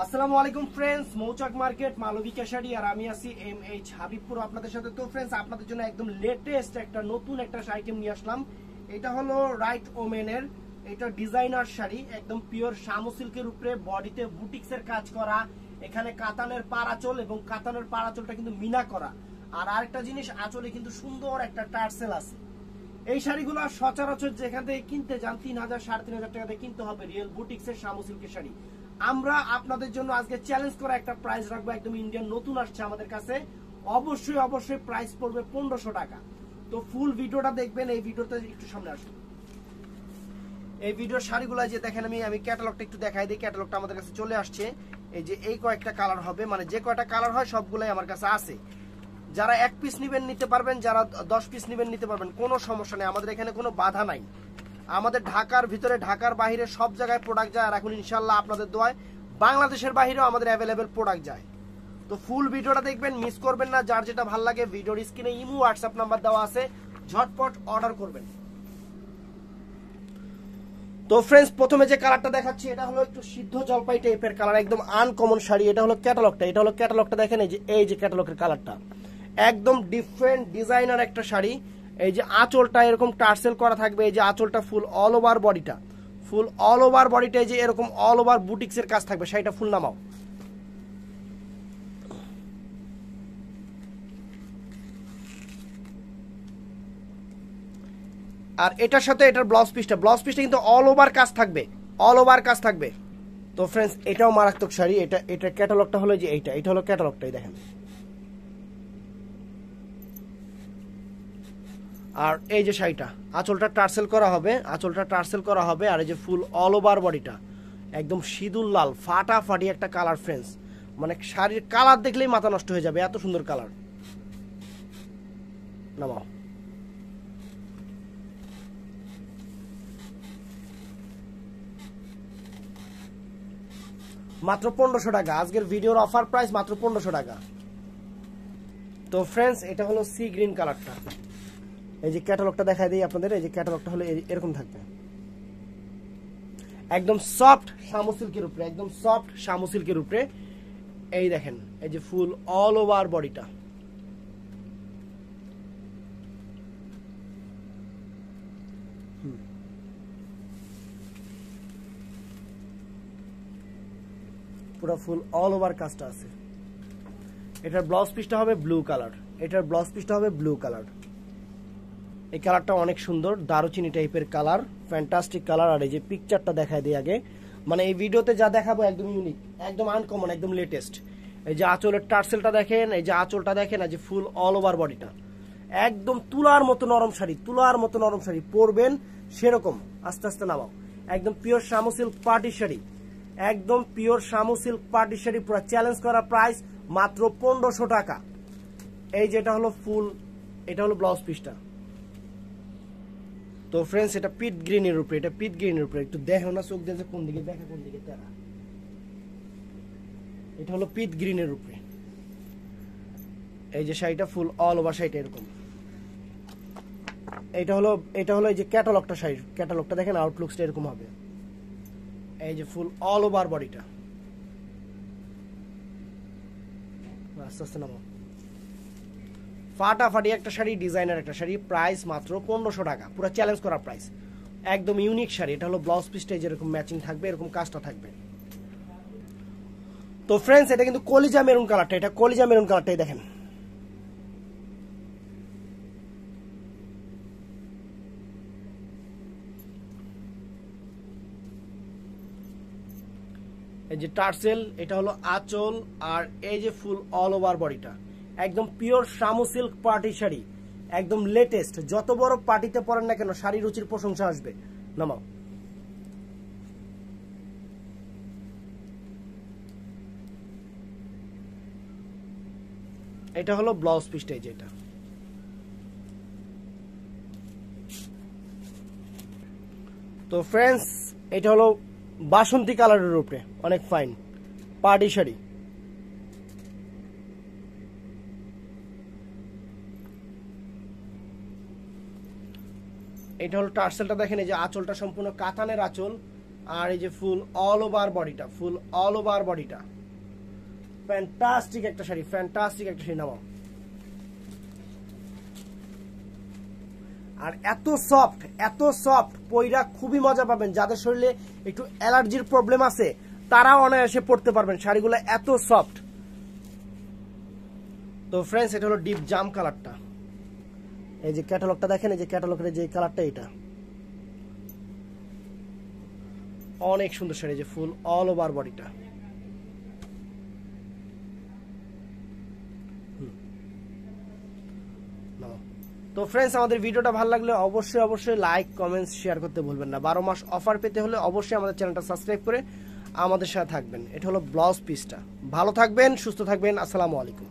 আসসালামু আলাইকুম ফ্রেন্ডস মৌচাক মার্কেট আর আমি আছি এম এইচ হাবিবপুর আপনাদের সাথে। তো ফ্রেন্ডস আপনাদের জন্য একদম লেটেস্ট একটা নতুন একটা আইটেম নিয়ে আসলাম। এটা হলো রাইট ওমেনের এটা ডিজাইনার শাড়ি, একদম পিওর শামু সিল্কের উপরে বডিতে বুটিক্সের কাজ করা, এখানে কাতানের পারাচল এবং কাতানের পারাচলটা কিন্তু মিনা করা। আর আরেকটা জিনিস, আঁচলে কিন্তু সুন্দর একটা টার্সেল আছে। এই শাড়িগুলো সচরাচর যেখান থেকে কিনতে যান, তিন হাজার, সাড়ে তিন হাজার টাকাতে কিনতে হবে রিয়েল বুটিক্সের শামু সিল্কের শাড়ি। আমরা আপনাদের জন্য আজকে চ্যালেঞ্জ করা একটা প্রাইস রাখব, একদম ইন্ডিয়ান নতুন আসছে আমাদের কাছে। অবশ্যই অবশ্যই প্রাইস পড়বে পনেরোশো টাকা। তো ফুল ভিডিওটা দেখবেন, এই ভিডিওতে একটু সামনে আসুন এই ভিডিওর শাড়িগুলো যে দেখেন আমি আমি ক্যাটালগটা একটু দেখাই দিই ক্যাটালগটা আমাদের কাছে চলে আসছে। এই যে এই কয়েকটা কালার হবে মানে যে কয়টা কালার হয় সবগুলাই আমার কাছে আছে। যারা এক পিস নিবেন, নিতে পারবেন, যারা দশ পিস নিবেন, নিতে পারবেন, কোনো সমস্যা নেই। আমাদের এখানে কোনো বাধা নাই। আমাদের ঢাকার ভিতরে, ঢাকার বাহিরে সব জায়গায় প্রোডাক্ট যায় আর এখন ইনশাল্লাহ আপনাদের দোয়ায় বাংলাদেশের বাহিরেও আমাদের অ্যাভেলেবেল প্রোডাক্ট যায়। তো ফুল ভিডিওটা দেখবেন মিস করবেন না, যার যেটা ভালো লাগে ভিডিওর স্ক্রিনে ইমু হোয়াটসঅ্যাপ নাম্বার দেওয়া আছে, ঝটপট অর্ডার করবেন। তো ফ্রেন্ডস প্রথমে যে কালারটা দেখাচ্ছি, এটা হলো একটু সিদ্ধ জলপাই টাইপের কালার একদম আনকমন শাড়ি, এটা হলো ক্যাটালগটা এটা হলো ক্যাটালগটা দেখেন, এই যে এই যে ক্যাটালগের কালারটা একদম ডিফারেন্ট ডিজাইনার একটা শাড়ি এই যে আঁচলটা এরকম টার্সেল করা থাকবে, এই যে আঁচলটা ফুল অল ওভার বডিটা ফুল অল ওভার বডিটা যে এরকম অল ওভার বুটিক্সের কাজ থাকবে শাড়িটা ফুল নামাও। আর এটার সাথে এটার ব্লাউজ পিসটা ব্লাউজ পিসটা কিন্তু অল ওভার কাজ থাকবে অল ওভার কাজ থাকবে। তো ফ্রেন্ডস এটাও মারাত্মক শাড়ি, এটা এটা ক্যাটালগটা হলো যে এইটা, এটা হলো ক্যাটালগটাই দেখেন। আর এই যে শাড়িটা, আঁচলটা টার্সেল করা হবে, আঁচলটা টার্সেল করা হবে, আর এই যে ফুল অল ওভার বডিটা একদম সিঁদুর লাল, ফাটাফাটি একটা কালার ফ্রেন্স মানে শাড়ির কালার দেখলেই মাথা নষ্ট হয়ে যাবে, এত সুন্দর কালার নামাও। মাত্র পনেরোশো টাকা, আজকের ভিডিওর অফার প্রাইস মাত্র পনেরোশো টাকা। তো ফ্রেন্ডস এটা হলো সি গ্রিন কালারটা এই যে ক্যাটালগটা দেখাই দিই আপনাদের, এই যে ক্যাটালগটা হলো এরকম থাকবে। একদম সফট শামু সিল্কের উপরে, একদম সফট শামু সিল্কের উপরে। এই দেখেন, এই যে ফুল অল ওভার বডিটা পুরো ফুল অল ওভার কাজটা আছে। এটার ব্লাউজ পিসটা হবে ব্লু কালার এটার ব্লাউজ পিসটা হবে ব্লু কালার এই কালারটা অনেক সুন্দর, দারুচিনি টাইপের কালার ফ্যান্টাস্টিক কালার। আর এই যে পিকচারটা দেখায় দিই আগে মানে এই ভিডিওতে যা দেখাবো একদম ইউনিক একদম আনকমন একদম লেটেস্ট এই যে আঁচলের টার্সেলটা দেখেন, এই যে আঁচলটা দেখেন, এই যে ফুল অল ওভার বডিটা একদম তুলার মতো নরম শাড়ি, তুলার মতো নরম শাড়ি পরবেন, সেরকম। আস্তে আস্তে নামাও। একদম পিওর শামু সিল্ক পার্টি শাড়ি। একদম পিওর শামু সিল্ক পার্টি শাড়ি, পুরো চ্যালেঞ্জ করা প্রাইস মাত্র পনেরোশো টাকা। এই যেটা হলো ফুল এটা হলো ব্লাউজ পিসটা তো ফ্রেন্ডস এটা পিট গ্রিনের উপরে, এটা পিট গ্রিনের উপরে, একটু দেখো না, চোখ দিয়ে কোন দিকে দেখা, কোন দিকে তেরা। এটা হলো পিট গ্রিনের উপরে। এই যে শাড়িটা ফুল অল ওভার শাড়িটা এরকম। এটা হলো এটা হলো এই যে ক্যাটালগটা শাড়ি ক্যাটালগটা দেখেন আউটলুকসটা এরকম হবে। এই যে ফুল অল ওভার বডিটা আস্তে আস্তে নামো ফাটাফাটি একটা শাড়ি, ডিজাইনার একটা শাড়ি প্রাইস মাত্র পনেরোশো টাকা। পুরো চ্যালেঞ্জ করা প্রাইস একদম ইউনিক শাড়ি। এটা হলো ব্লাউজ পিসটা যেরকম ম্যাচিং থাকবে, এরকম কাজটা থাকবে। তো ফ্রেন্ডস এটা কিন্তু কলিজা মেরুন কালারটা এটা কলিজা মেরুন কালারটাই দেখেন। এই যে টার্সেল, এটা হলো আঁচল, আর এই যে ফুল অল ওভার বডিটা একদম পিওর শামু সিল্ক পার্টি শাড়ি, একদম লেটেস্ট যত বড় পার্টিতে পরেন না কেন, শাড়ি রুচির প্রশংসা আসবে। নামাও। এটা হলো ব্লাউজ পিসটা যেটা। তো ফ্রেন্ডস এটা হলো বাসন্তী কালারের উপরে, অনেক ফাইন পার্টি শাড়ি। এটা হলো টার্সেলটা দেখেন, এই যে আঁচলটা সম্পূর্ণ কাতানের আঁচল, আর এই যে ফুল অল ওভার বডিটা, ফুল অল ওভার বডিটা। ফ্যান্টাস্টিক একটা শাড়ি, ফ্যান্টাস্টিক একটা শাড়ি, নামাও। আর এত সফট এত সফট, পইরা খুবই মজা পাবেন। যাদের শরীরে একটু অ্যালার্জির প্রবলেম আছে, তারাও অনায়াসে পড়তে পারবেন। শাড়িগুলো এত সফট। তো ফ্রেন্ডস এটা হলো ডিপ জাম কালারটা এই যে ক্যাটালগটা দেখেন, এই যে ক্যাটালগের যে কালারটা এটা। অনেক সুন্দর শাড়ি যে ফুল অল ওভার বডিটা তো ফ্রেন্ডস আমাদের ভিডিওটা ভালো লাগলে অবশ্যই অবশ্যই লাইক কমেন্টস শেয়ার করতে ভুলবেন না। বারো মাস অফার পেতে হলে অবশ্যই আমাদের চ্যানেলটা সাবস্ক্রাইব করে আমাদের সাথে থাকবেন। এটা হলো ব্লাউজ পিসটা ভালো থাকবেন, সুস্থ থাকবেন। আসসালামু আলাইকুম।